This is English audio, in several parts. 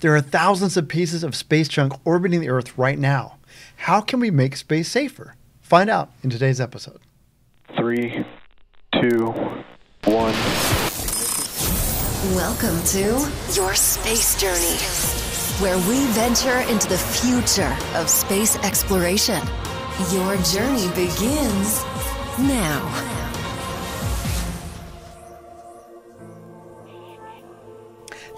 There are thousands of pieces of space junk orbiting the Earth right now. How can we make space safer? Find out in today's episode. Three, two, one. Welcome to Your Space Journey, where we venture into the future of space exploration. Your journey begins now.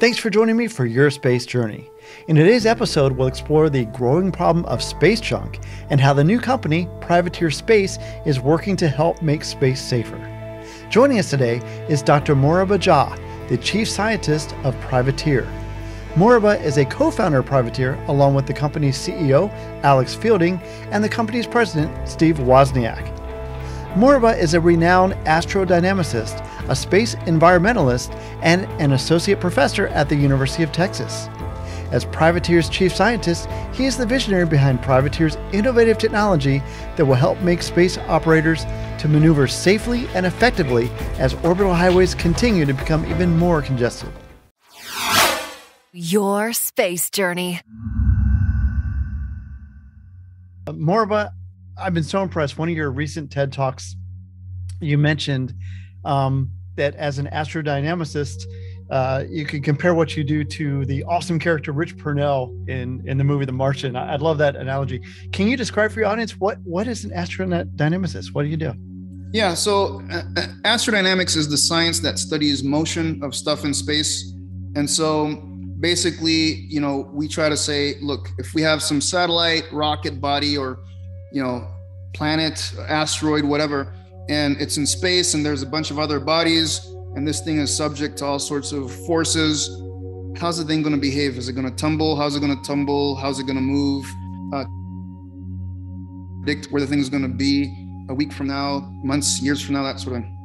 Thanks for joining me for your space journey. In today's episode, we'll explore the growing problem of space junk and how the new company, Privateer Space, is working to help make space safer. Joining us today is Dr. Moriba Jah, the chief scientist of Privateer. Moriba is a co founder of Privateer along with the company's CEO, Alex Fielding, and the company's president, Steve Wozniak. Moriba is a renowned astrodynamicist a space environmentalist, and an associate professor at the University of Texas. As Privateer's chief scientist, he is the visionary behind Privateer's innovative technology that will help make space operators to maneuver safely and effectively as orbital highways continue to become even more congested. Your space journey. Uh, Moriba, I've been so impressed. One of your recent TED Talks, you mentioned um, that as an astrodynamicist, uh, you can compare what you do to the awesome character Rich Purnell in in the movie The Martian. I, I love that analogy. Can you describe for your audience what what is an astrodynamicist? What do you do? Yeah, so uh, uh, astrodynamics is the science that studies motion of stuff in space, and so basically, you know, we try to say, look, if we have some satellite, rocket body, or you know, planet, asteroid, whatever and it's in space and there's a bunch of other bodies and this thing is subject to all sorts of forces. How's the thing going to behave? Is it going to tumble? How's it going to tumble? How's it going to move? Uh, predict where the thing is going to be a week from now months years from now that sort of thing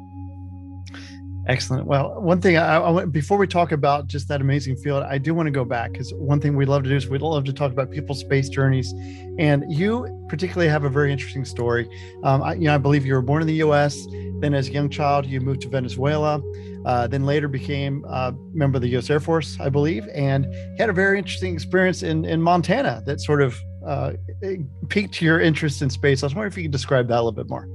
Excellent. Well, one thing I, I before we talk about just that amazing field, I do want to go back because one thing we love to do is we love to talk about people's space journeys, and you particularly have a very interesting story. Um, I, you know, I believe you were born in the U.S. Then, as a young child, you moved to Venezuela. Uh, then later became a member of the U.S. Air Force, I believe, and had a very interesting experience in in Montana that sort of uh, piqued your interest in space. I was wondering if you could describe that a little bit more.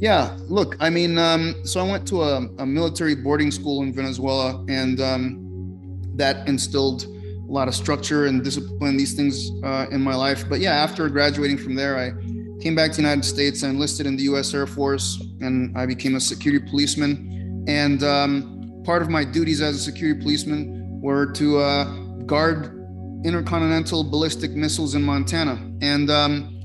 Yeah, look, I mean, um, so I went to a, a, military boarding school in Venezuela, and um, that instilled a lot of structure and discipline, these things uh, in my life. But yeah, after graduating from there, I came back to the United States enlisted in the U.S. Air Force, and I became a security policeman. And um, part of my duties as a security policeman were to uh, guard intercontinental ballistic missiles in Montana. And um,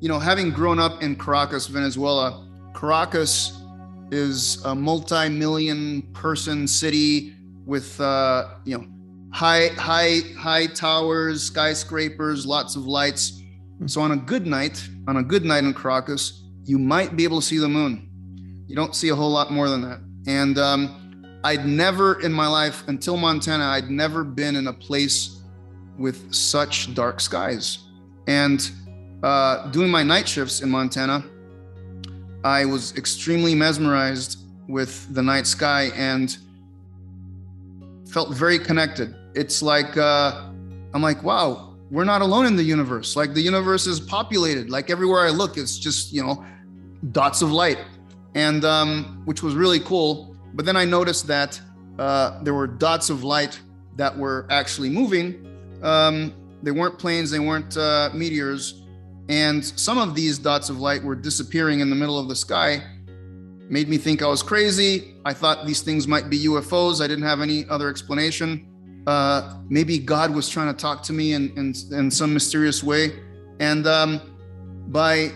you know, having grown up in Caracas, Venezuela Caracas is a multi-million person city with uh, you know high high high towers, skyscrapers, lots of lights. So on a good night, on a good night in Caracas, you might be able to see the moon. You don't see a whole lot more than that. And um, I'd never in my life until Montana, I'd never been in a place with such dark skies. And uh, doing my night shifts in Montana, I was extremely mesmerized with the night sky and felt very connected. It's like, uh, I'm like, wow, we're not alone in the universe. Like the universe is populated. Like everywhere I look, it's just, you know, dots of light. And um, which was really cool. But then I noticed that uh, there were dots of light that were actually moving. Um, they weren't planes, they weren't uh, meteors and some of these dots of light were disappearing in the middle of the sky. Made me think I was crazy. I thought these things might be UFOs. I didn't have any other explanation. Uh, maybe God was trying to talk to me in, in, in some mysterious way. And um, by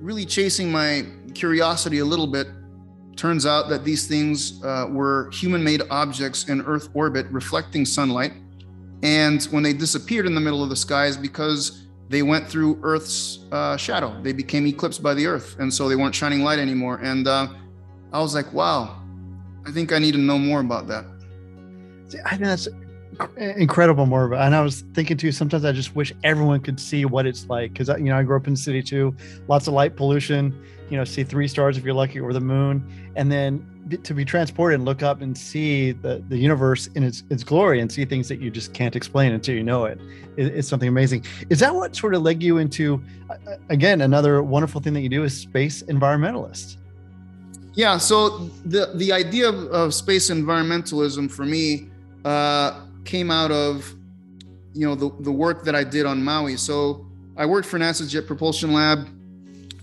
really chasing my curiosity a little bit, turns out that these things uh, were human made objects in Earth orbit reflecting sunlight. And when they disappeared in the middle of the skies, because they went through Earth's uh, shadow. They became eclipsed by the Earth, and so they weren't shining light anymore. And uh, I was like, wow, I think I need to know more about that. See, I that's incredible more and i was thinking too sometimes i just wish everyone could see what it's like because uh, you know i grew up in the city too lots of light pollution you know see three stars if you're lucky or the moon and then to be transported and look up and see the, the universe in its, its glory and see things that you just can't explain until you know it. it it's something amazing is that what sort of led you into uh, uh, again another wonderful thing that you do is space environmentalist yeah so the the idea of, of space environmentalism for me uh, came out of you know the, the work that I did on Maui. So I worked for NASA's Jet Propulsion Lab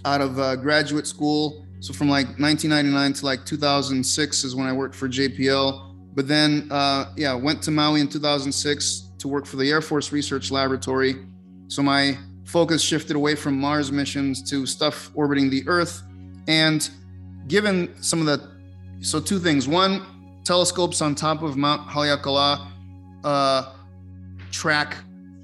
out of uh, graduate school. So from like 1999 to like 2006 is when I worked for JPL. But then, uh, yeah, went to Maui in 2006 to work for the Air Force Research Laboratory. So my focus shifted away from Mars missions to stuff orbiting the Earth. And given some of the, so two things. One, telescopes on top of Mount Haleakala uh, track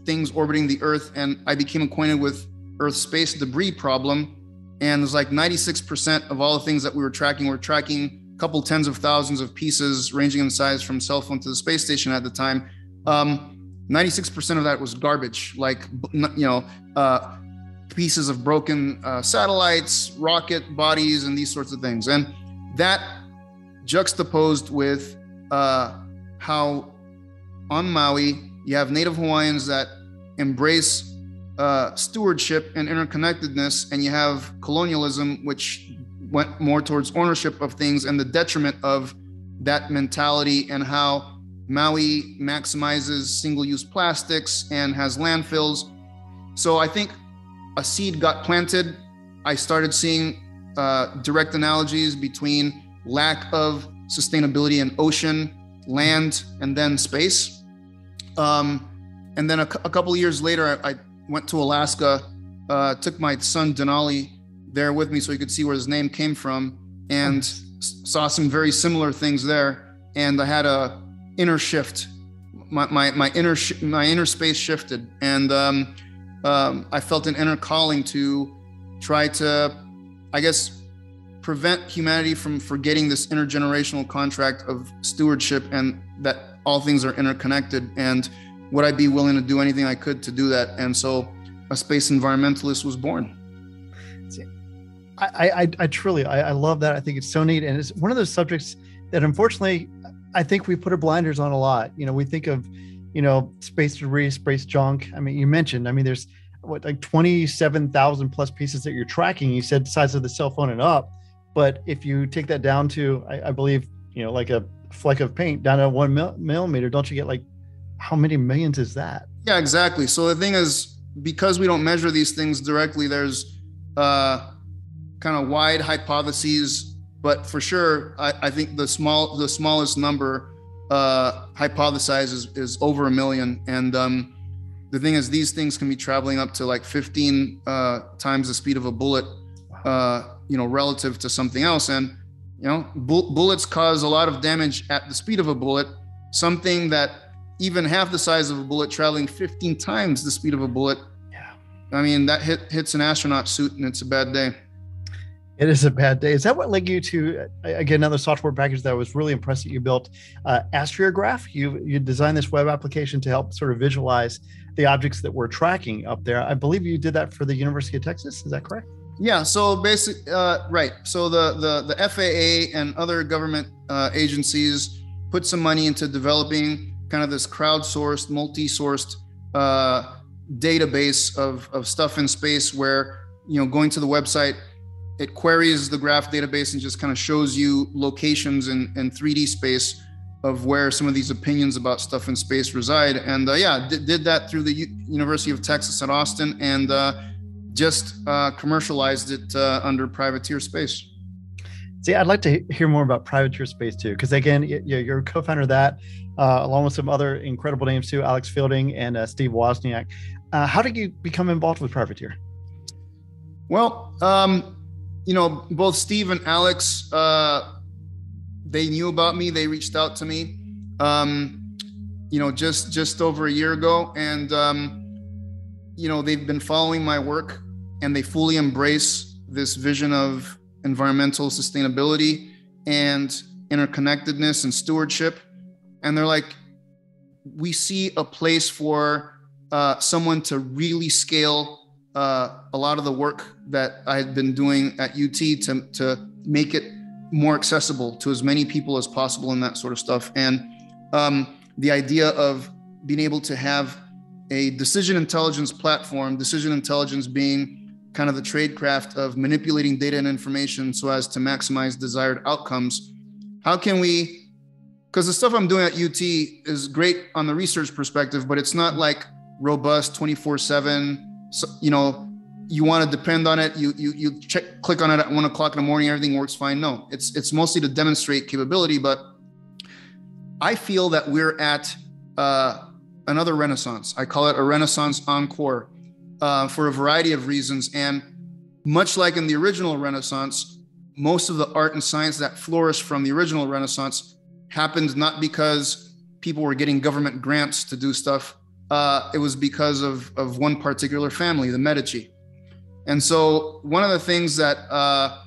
things orbiting the Earth, and I became acquainted with Earth space debris problem. And it's like 96% of all the things that we were tracking were tracking a couple tens of thousands of pieces, ranging in size from cell phone to the space station at the time. Um, 96% of that was garbage, like you know, uh, pieces of broken uh, satellites, rocket bodies, and these sorts of things. And that juxtaposed with uh, how on Maui you have Native Hawaiians that embrace uh, stewardship and interconnectedness, and you have colonialism, which went more towards ownership of things and the detriment of that mentality and how Maui maximizes single use plastics and has landfills. So I think a seed got planted. I started seeing uh, direct analogies between lack of sustainability in ocean, land, and then space. Um, and then a, a couple years later, I, I, went to Alaska, uh, took my son Denali there with me so he could see where his name came from, and saw some very similar things there. And I had a inner shift. My, my, my inner sh- my inner space shifted, and um, um, I felt an inner calling to try to, I guess, prevent humanity from forgetting this intergenerational contract of stewardship and that all things are interconnected and would i be willing to do anything i could to do that? And so a space environmentalist was born. I, I, I truly I, I love that. I think it's so neat. And it's one of those subjects that unfortunately i think we put our blinders on a lot. You know we think of you know space debris space junk. I mean you mentioned i mean there's what like 27,000 plus pieces that you're tracking. You said size of the cell phone and up. But if you take that down to, I, I believe, you know, like a fleck of paint down to one mil- millimeter, don't you get like how many millions is that? Yeah, exactly. So the thing is, because we don't measure these things directly, there's uh, kind of wide hypotheses, but for sure, I, I think the small, the smallest number uh, hypothesized is, is over a million. And um, the thing is, these things can be traveling up to like 15 uh, times the speed of a bullet. Uh, you know, relative to something else. And, you know, bu- bullets cause a lot of damage at the speed of a bullet, something that even half the size of a bullet traveling 15 times the speed of a bullet. Yeah. I mean, that hit, hits an astronaut suit and it's a bad day. It is a bad day. Is that what led you to again another software package that I was really impressed that you built? Uh, Astrograph. You you designed this web application to help sort of visualize the objects that we're tracking up there. I believe you did that for the University of Texas. Is that correct? Yeah. So basically, uh, right. So the, the, the FAA and other government uh, agencies put some money into developing kind of this crowdsourced, multi-sourced uh, database of, of stuff in space where, you know, going to the website, it queries the graph database and just kind of shows you locations in, in 3D space of where some of these opinions about stuff in space reside. And uh, yeah, did, did that through the U- University of Texas at Austin. And uh, just uh, commercialized it uh, under privateer space. See, I'd like to hear more about privateer space too, because again, you're a co-founder of that, uh, along with some other incredible names too, Alex Fielding and uh, Steve Wozniak. Uh, how did you become involved with privateer? Well, um, you know, both Steve and Alex, uh, they knew about me. They reached out to me, um, you know, just just over a year ago, and um, you know, they've been following my work and they fully embrace this vision of environmental sustainability and interconnectedness and stewardship. And they're like, we see a place for uh, someone to really scale uh, a lot of the work that I had been doing at UT to, to make it more accessible to as many people as possible and that sort of stuff. And um, the idea of being able to have a decision intelligence platform, decision intelligence being kind of the tradecraft of manipulating data and information so as to maximize desired outcomes. How can we? Because the stuff I'm doing at UT is great on the research perspective, but it's not like robust 24 7. So, you know, you want to depend on it. You you you check click on it at one o'clock in the morning, everything works fine. No, it's it's mostly to demonstrate capability, but I feel that we're at uh, another renaissance. I call it a renaissance encore uh, for a variety of reasons. And much like in the original renaissance, most of the art and science that flourished from the original renaissance happened not because people were getting government grants to do stuff. Uh, it was because of, of one particular family, the Medici. And so, one of the things that uh,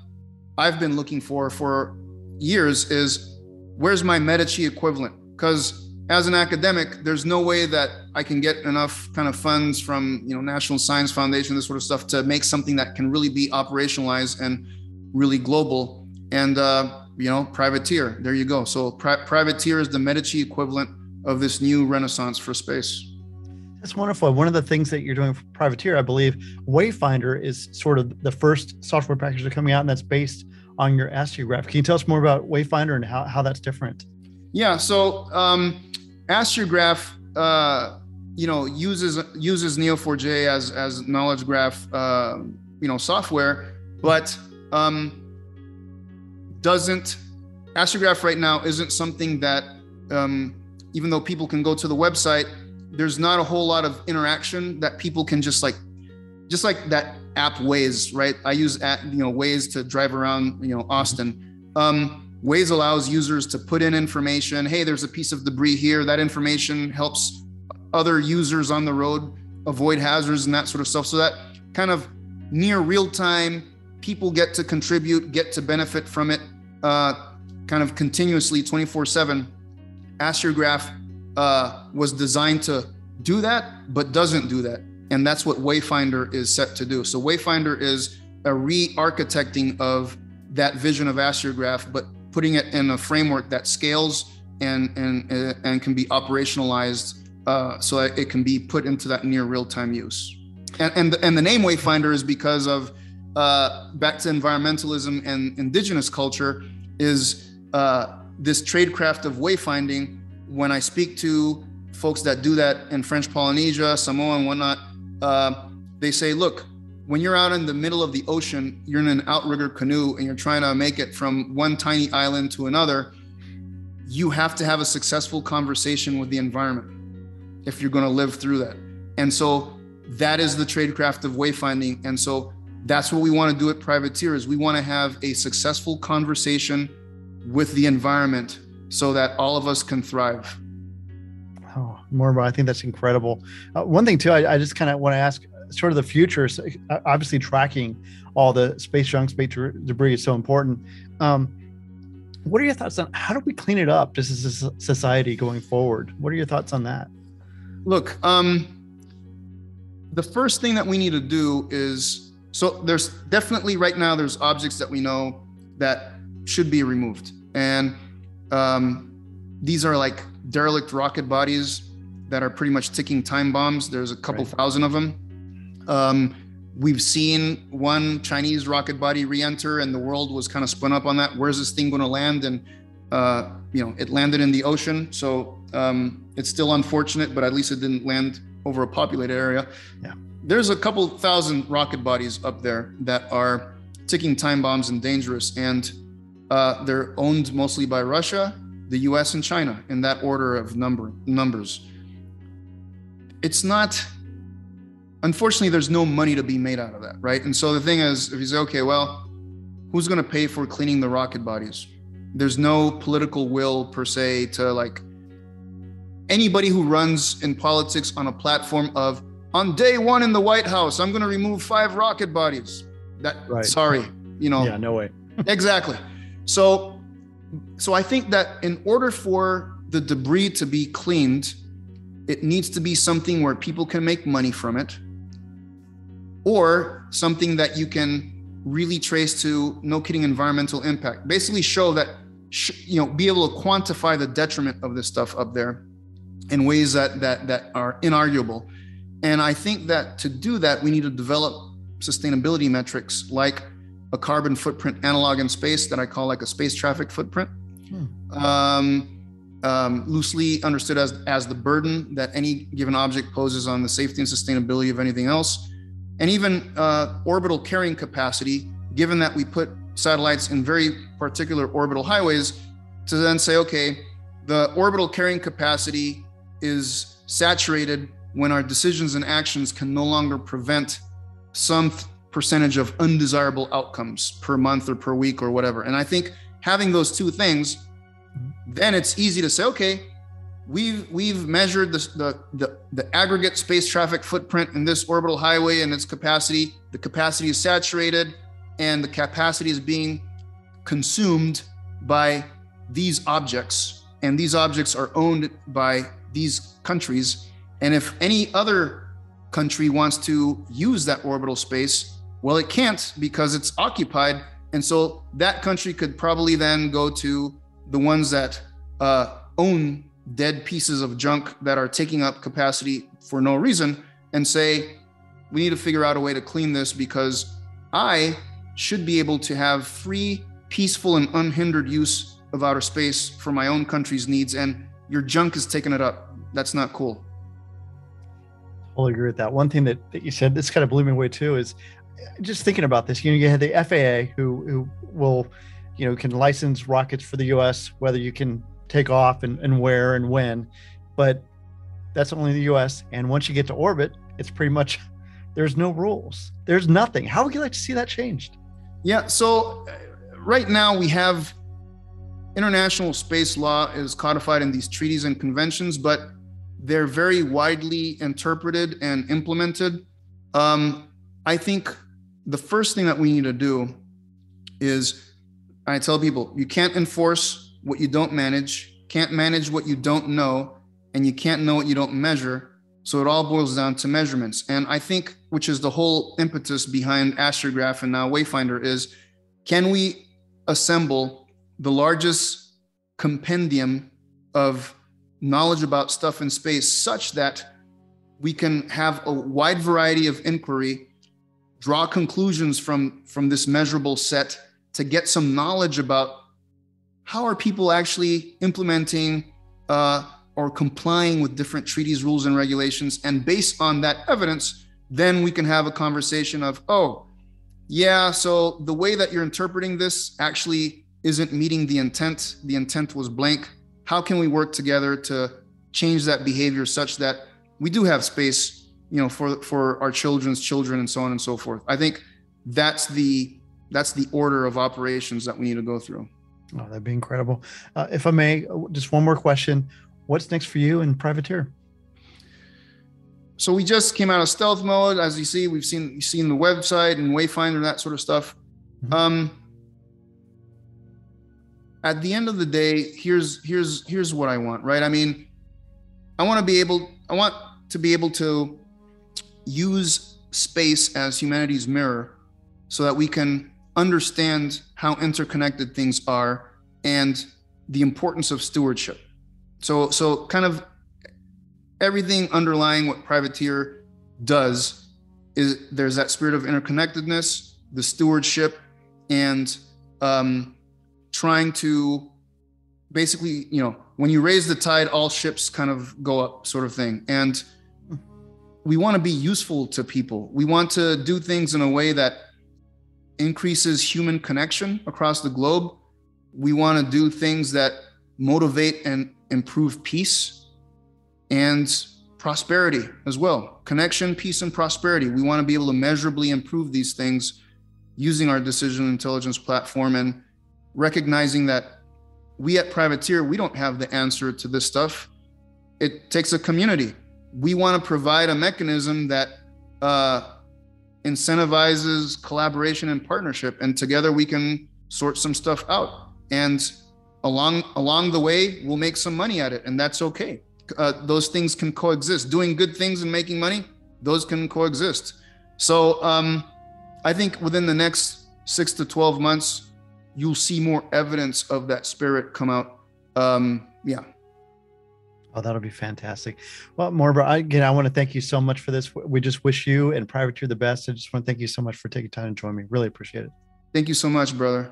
I've been looking for for years is where's my Medici equivalent? Because as an academic, there's no way that I can get enough kind of funds from you know National Science Foundation, this sort of stuff, to make something that can really be operationalized and really global. And uh, you know, privateer, there you go. So pri- privateer is the Medici equivalent of this new renaissance for space. That's wonderful. One of the things that you're doing for Privateer, I believe, Wayfinder is sort of the first software package that's coming out, and that's based on your Astrograph. Can you tell us more about Wayfinder and how, how that's different? Yeah. So um, Astrograph, uh, you know, uses uses Neo4j as as knowledge graph, uh, you know, software, but um, doesn't Astrograph right now isn't something that um, even though people can go to the website, there's not a whole lot of interaction that people can just like, just like that app Waze, right? I use at, you know Waze to drive around, you know, Austin. Um, Waze allows users to put in information. Hey, there's a piece of debris here. That information helps other users on the road avoid hazards and that sort of stuff. So that kind of near real time, people get to contribute, get to benefit from it, uh, kind of continuously, 24 7. Astrograph uh, was designed to do that, but doesn't do that. And that's what Wayfinder is set to do. So Wayfinder is a re-architecting of that vision of Astrograph, but putting it in a framework that scales and and and can be operationalized uh, so that it can be put into that near real-time use. And and the, and the name Wayfinder is because of uh, back to environmentalism and indigenous culture is uh, this tradecraft of wayfinding when I speak to folks that do that in French Polynesia, Samoa, and whatnot, uh, they say, look, when you're out in the middle of the ocean, you're in an outrigger canoe and you're trying to make it from one tiny island to another, you have to have a successful conversation with the environment if you're going to live through that. And so that is the tradecraft of wayfinding. And so that's what we want to do at Privateer is We want to have a successful conversation with the environment so that all of us can thrive. Oh, more I think that's incredible. Uh, one thing too, I, I just kind of want to ask, sort of the future. So uh, obviously, tracking all the space junk, space debris is so important. Um, what are your thoughts on how do we clean it up just as a society going forward? What are your thoughts on that? Look, um, the first thing that we need to do is so there's definitely right now there's objects that we know that should be removed, and um, these are like derelict rocket bodies that are pretty much ticking time bombs. There's a couple right. thousand of them. Um, we've seen one Chinese rocket body re-enter, and the world was kind of spun up on that. Where's this thing going to land? And uh, you know, it landed in the ocean, so um, it's still unfortunate, but at least it didn't land over a populated area. Yeah. There's a couple thousand rocket bodies up there that are ticking time bombs and dangerous, and uh, they're owned mostly by Russia, the U.S., and China in that order of number numbers. It's not. Unfortunately, there's no money to be made out of that, right? And so the thing is, if you say, okay, well, who's going to pay for cleaning the rocket bodies? There's no political will per se to like anybody who runs in politics on a platform of on day one in the White House, I'm going to remove five rocket bodies. That right. sorry, you know. Yeah, no way. exactly. So, so I think that in order for the debris to be cleaned, it needs to be something where people can make money from it, or something that you can really trace to no kidding environmental impact. Basically, show that you know be able to quantify the detriment of this stuff up there in ways that that that are inarguable. And I think that to do that, we need to develop sustainability metrics like a carbon footprint analog in space that I call like a space traffic footprint. Hmm. Um, um, loosely understood as, as the burden that any given object poses on the safety and sustainability of anything else. And even uh, orbital carrying capacity, given that we put satellites in very particular orbital highways, to then say, okay, the orbital carrying capacity is saturated when our decisions and actions can no longer prevent some percentage of undesirable outcomes per month or per week or whatever. And I think having those two things, then it's easy to say, okay, we've we've measured the, the, the the aggregate space traffic footprint in this orbital highway and its capacity. The capacity is saturated, and the capacity is being consumed by these objects, and these objects are owned by these countries. And if any other country wants to use that orbital space, well, it can't because it's occupied. And so that country could probably then go to the ones that uh, own dead pieces of junk that are taking up capacity for no reason and say, we need to figure out a way to clean this because I should be able to have free, peaceful, and unhindered use of outer space for my own country's needs. And your junk is taking it up. That's not cool totally agree with that. One thing that, that you said this kind of blew me away too is uh, just thinking about this. You know, you have the FAA who who will, you know, can license rockets for the U.S. whether you can take off and, and where and when, but that's only the U.S. And once you get to orbit, it's pretty much there's no rules. There's nothing. How would you like to see that changed? Yeah. So uh, right now we have international space law is codified in these treaties and conventions, but they're very widely interpreted and implemented. Um, I think the first thing that we need to do is I tell people you can't enforce what you don't manage, can't manage what you don't know, and you can't know what you don't measure. So it all boils down to measurements. And I think, which is the whole impetus behind Astrograph and now Wayfinder, is can we assemble the largest compendium of knowledge about stuff in space such that we can have a wide variety of inquiry draw conclusions from from this measurable set to get some knowledge about how are people actually implementing uh, or complying with different treaties rules and regulations? And based on that evidence then we can have a conversation of oh yeah so the way that you're interpreting this actually isn't meeting the intent. The intent was blank. How can we work together to change that behavior such that we do have space you know for for our children's children and so on and so forth? I think that's the that's the order of operations that we need to go through oh that'd be incredible. Uh, if i may just one more question. What's next for you in privateer? So we just came out of stealth mode. As you see we've seen seen the website and wayfinder and that sort of stuff. Mm-hmm. um at the end of the day, here's here's here's what I want, right? I mean, I want to be able I want to be able to use space as humanity's mirror so that we can understand how interconnected things are and the importance of stewardship. So so kind of everything underlying what privateer does is there's that spirit of interconnectedness, the stewardship, and um, trying to basically, you know, when you raise the tide, all ships kind of go up, sort of thing. And we want to be useful to people. We want to do things in a way that increases human connection across the globe. We want to do things that motivate and improve peace and prosperity as well. Connection, peace, and prosperity. We want to be able to measurably improve these things using our decision intelligence platform and recognizing that we at Privateer, we don't have the answer to this stuff. It takes a community. We want to provide a mechanism that uh, incentivizes collaboration and partnership, and together we can sort some stuff out. And along along the way, we'll make some money at it, and that's okay uh, those things can coexist. Doing good things and making money, those can coexist. So um, I think within the next six to 12 months, you'll see more evidence of that spirit come out. Um, yeah. Oh, that'll be fantastic. Well, Moriba, again, I want to thank you so much for this. We just wish you and Privateer the best. I just want to thank you so much for taking time to join me. Really appreciate it. Thank you so much, brother.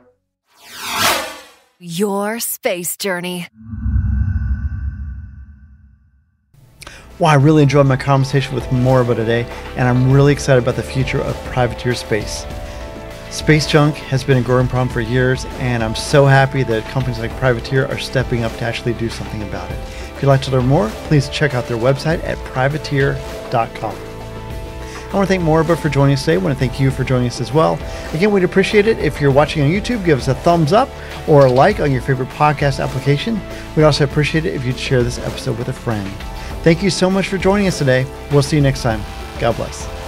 Your space journey. Well, I really enjoyed my conversation with Moriba today, and I'm really excited about the future of privateer space. Space junk has been a growing problem for years, and I'm so happy that companies like Privateer are stepping up to actually do something about it. If you'd like to learn more, please check out their website at privateer.com. I want to thank Moriba for joining us today. I want to thank you for joining us as well. Again, we'd appreciate it if you're watching on YouTube, give us a thumbs up or a like on your favorite podcast application. We'd also appreciate it if you'd share this episode with a friend. Thank you so much for joining us today. We'll see you next time. God bless.